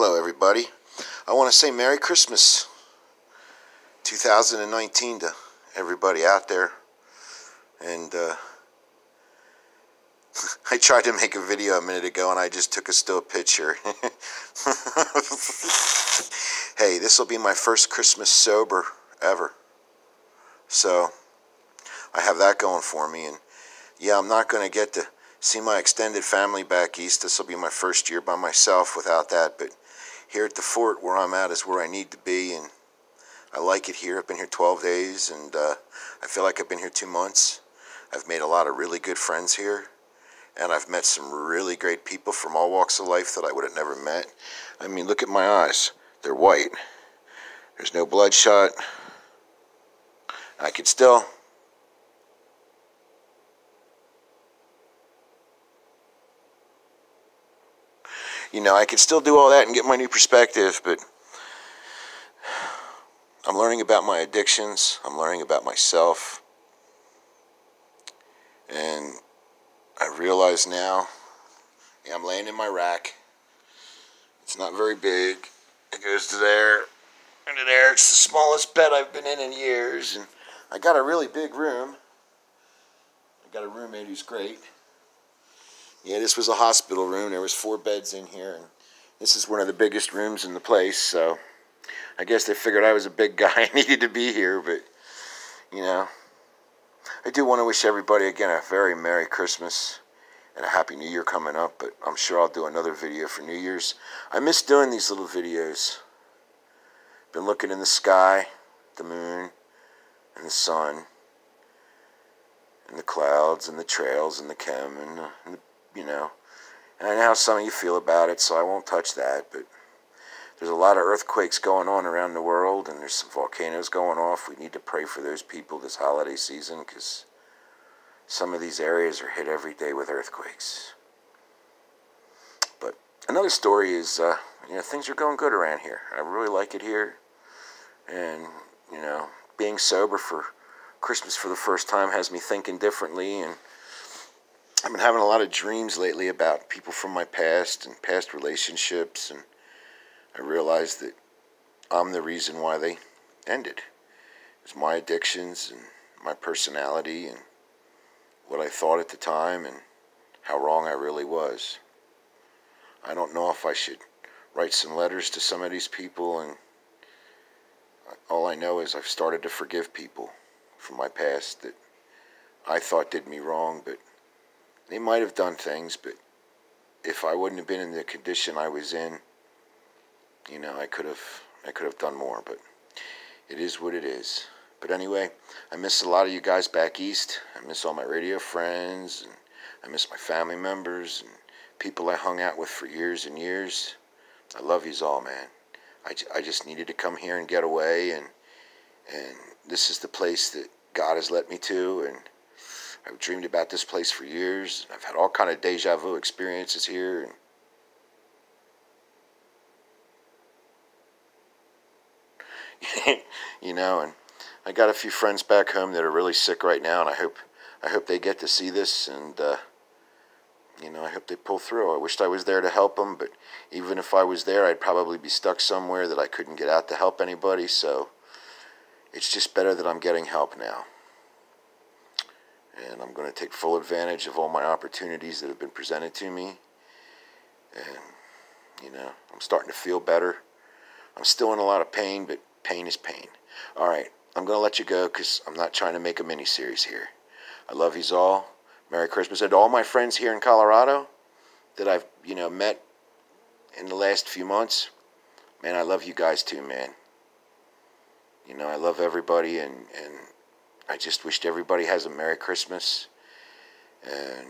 Hello, everybody. I want to say Merry Christmas 2019 to everybody out there. And uh, I tried to make a video a minute ago and I just took a still picture. hey, this will be my first Christmas sober ever. So I have that going for me. And yeah, I'm not going to get to see my extended family back east. This will be my first year by myself without that. But here at the fort where I'm at is where I need to be. And I like it here. I've been here 12 days and uh, I feel like I've been here two months. I've made a lot of really good friends here. And I've met some really great people from all walks of life that I would have never met. I mean, look at my eyes. They're white. There's no bloodshot. I could still you know, I could still do all that and get my new perspective, but I'm learning about my addictions. I'm learning about myself. And I realize now, yeah, I'm laying in my rack. It's not very big. It goes to there and to there. It's the smallest bed I've been in in years. And I got a really big room. I got a roommate who's great. Yeah, this was a hospital room. There was four beds in here, and this is one of the biggest rooms in the place. So I guess they figured I was a big guy and needed to be here. But you know, I do want to wish everybody again a very Merry Christmas and a Happy New Year coming up. But I'm sure I'll do another video for New Year's. I miss doing these little videos. Been looking in the sky, the moon, and the sun, and the clouds, and the trails, and the chem, and, uh, and the you know. And I know how some of you feel about it, so I won't touch that. But there's a lot of earthquakes going on around the world, and there's some volcanoes going off. We need to pray for those people this holiday season because some of these areas are hit every day with earthquakes. But another story is, uh, you know, things are going good around here. I really like it here. And, you know, being sober for Christmas for the first time has me thinking differently and I've been having a lot of dreams lately about people from my past and past relationships, and I realized that I'm the reason why they ended. It was my addictions and my personality and what I thought at the time and how wrong I really was. I don't know if I should write some letters to some of these people, and all I know is I've started to forgive people from my past that I thought did me wrong, but they might have done things, but if I wouldn't have been in the condition I was in, you know, I could have I could have done more, but it is what it is. But anyway, I miss a lot of you guys back east. I miss all my radio friends, and I miss my family members and people I hung out with for years and years. I love yous all, man. I, I just needed to come here and get away, and and this is the place that God has let me to, and I've dreamed about this place for years. I've had all kind of deja vu experiences here. And you know, and I got a few friends back home that are really sick right now, and I hope I hope they get to see this, and uh, you know, I hope they pull through. I wished I was there to help them, but even if I was there, I'd probably be stuck somewhere that I couldn't get out to help anybody. So it's just better that I'm getting help now and I'm going to take full advantage of all my opportunities that have been presented to me. And, you know, I'm starting to feel better. I'm still in a lot of pain, but pain is pain. All right, I'm going to let you go because I'm not trying to make a mini series here. I love you all. Merry Christmas. And to all my friends here in Colorado that I've, you know, met in the last few months, man, I love you guys too, man. You know, I love everybody and, and I just wished everybody has a Merry Christmas. And,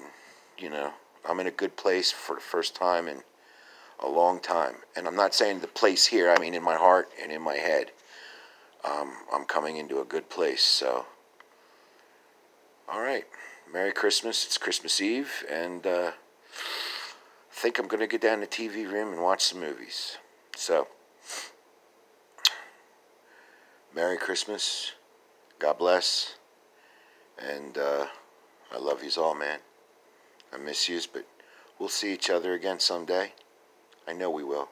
you know, I'm in a good place for the first time in a long time. And I'm not saying the place here, I mean in my heart and in my head. Um, I'm coming into a good place. So, all right. Merry Christmas. It's Christmas Eve. And uh, I think I'm going to get down to the TV room and watch some movies. So, Merry Christmas. God bless. And uh, I love yous all, man. I miss yous, but we'll see each other again someday. I know we will.